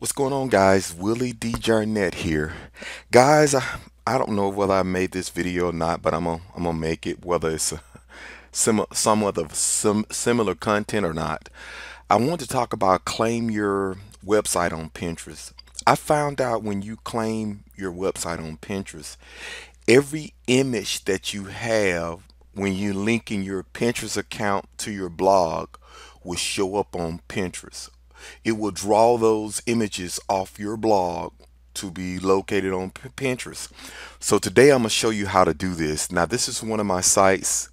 What's going on guys? Willie D Jarnett here. Guys, I, I don't know whether I made this video or not, but I'm gonna I'm gonna make it whether it's sim somewhat of some similar content or not. I want to talk about claim your website on Pinterest. I found out when you claim your website on Pinterest, every image that you have when you link in your Pinterest account to your blog will show up on Pinterest it will draw those images off your blog to be located on Pinterest. So today I'm going to show you how to do this. Now this is one of my sites.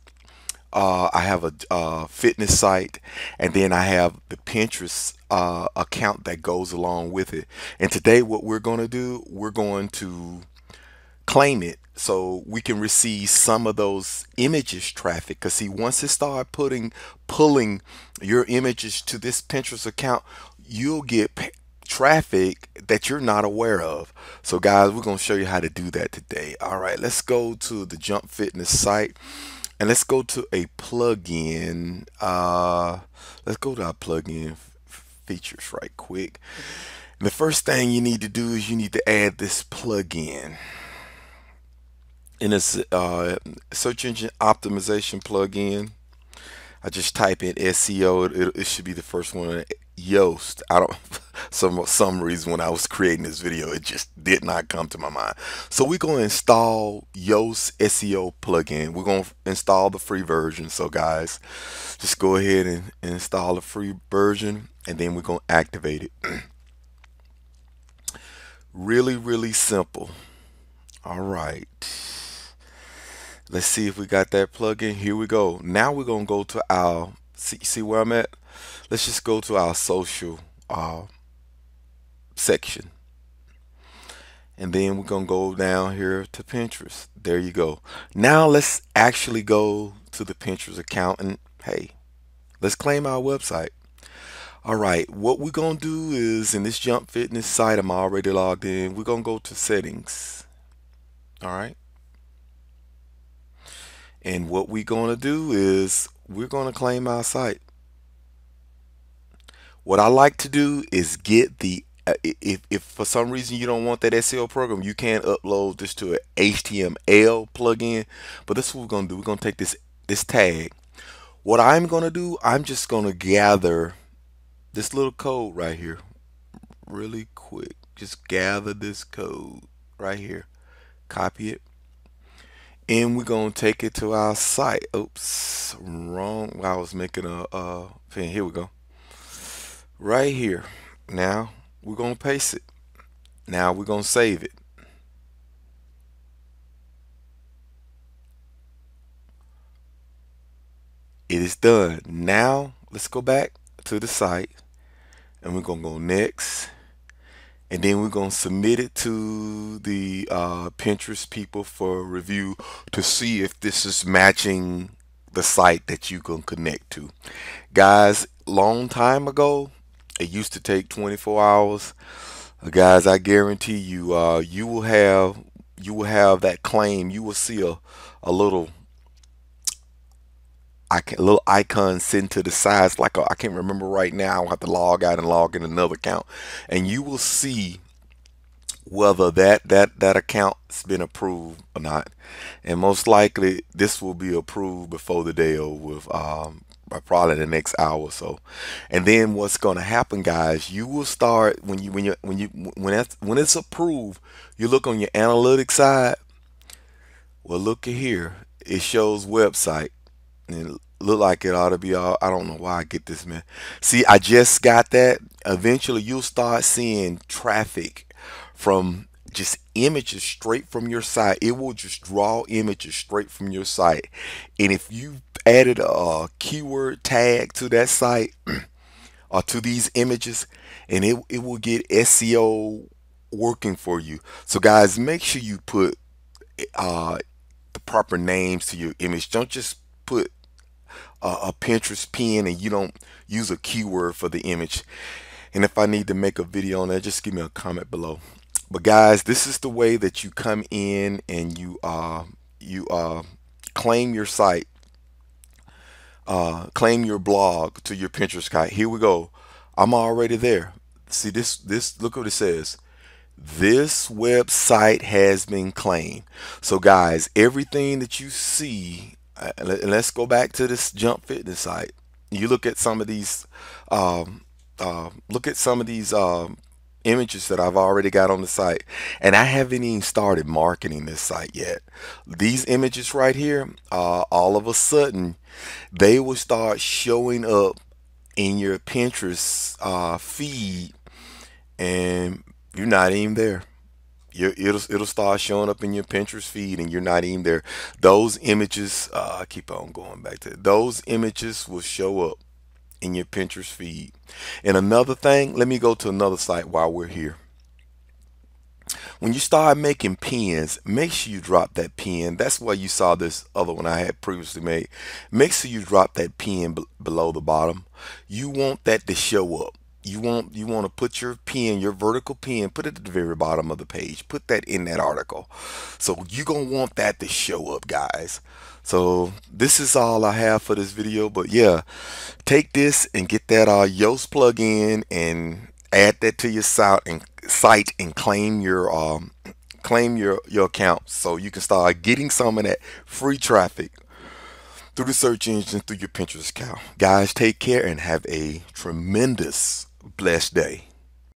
Uh, I have a uh, fitness site and then I have the Pinterest uh, account that goes along with it. And today what we're going to do, we're going to claim it so we can receive some of those images traffic. Because see once it start putting pulling your images to this Pinterest account you'll get traffic that you're not aware of. So guys we're going to show you how to do that today. All right let's go to the jump fitness site and let's go to a plugin uh let's go to our plugin features right quick. And the first thing you need to do is you need to add this plugin in a uh, search engine optimization plugin. I just type in SEO. It, it, should be the first one. Yoast. I don't. Some some reason when I was creating this video, it just did not come to my mind. So we're to install Yoast SEO plugin. We're to install the free version. So guys, just go ahead and, and install the free version, and then we're to activate it. really, really simple. All right. Let's see if we got that plugin. Here we go. Now we're going to go to our, see, see where I'm at? Let's just go to our social uh, section. And then we're going to go down here to Pinterest. There you go. Now let's actually go to the Pinterest account and hey, let's claim our website. All right, what we're going to do is in this Jump Fitness site, I'm already logged in. We're going to go to settings. All right. And what we're going to do is we're going to claim our site. What I like to do is get the, uh, if, if for some reason you don't want that SEO program, you can upload this to an HTML plugin. But this is what we're going to do. We're going to take this, this tag. What I'm going to do, I'm just going to gather this little code right here really quick. Just gather this code right here. Copy it and we're gonna take it to our site. Oops wrong. I was making a uh thing. Here we go. Right here. Now we're gonna paste it. Now we're gonna save it. It is done. Now let's go back to the site and we're gonna go next and then we're going to submit it to the uh, Pinterest people for review to see if this is matching the site that you can connect to. Guys, long time ago, it used to take 24 hours. Guys, I guarantee you, uh, you will have you will have that claim. You will see a, a little I can, a little icon sitting to the sides like I can't remember right now. I'll have to log out and log in another account, and you will see whether that that that account's been approved or not. And most likely, this will be approved before the day over with. Um, probably the next hour or so. And then what's going to happen, guys? You will start when you when you when you when that's when it's approved. You look on your analytics side. Well, look here. It shows website and look like it ought to be all I don't know why I get this man. See I just got that. Eventually you'll start seeing traffic from just images straight from your site. It will just draw images straight from your site. And if you added a keyword tag to that site or to these images and it, it will get SEO working for you. So guys make sure you put uh, the proper names to your image. Don't just put a, a Pinterest pin and you don't use a keyword for the image. And if I need to make a video on that, just give me a comment below. But guys, this is the way that you come in and you uh, you uh, claim your site, uh, claim your blog to your Pinterest site. Here we go. I'm already there. see this this look what it says this website has been claimed so guys everything that you see let's go back to this jump fitness site. You look at some of these um, uh, look at some of these um, images that I've already got on the site and I haven't even started marketing this site yet. These images right here uh, all of a sudden they will start showing up in your Pinterest uh, feed and you're not even there you it'll it'll start showing up in your Pinterest feed and you're not even there those images uh, I keep on going back to it. those images will show up in your Pinterest feed. And another thing, let me go to another site while we're here. When you start making pins, make sure you drop that pin. That's why you saw this other one I had previously made. Make sure you drop that pin below the bottom. You want that to show up. You want you want to put your pin, your vertical pin, put it at the very bottom of the page. Put that in that article. So you're to want that to show up, guys. So this is all I have for this video. But yeah, take this and get that uh, Yoast plugin and add that to your site and site and claim your um, claim your your account so you can start getting some of that free traffic through the search engine through your Pinterest account. Guys, take care and have a tremendous blessed day.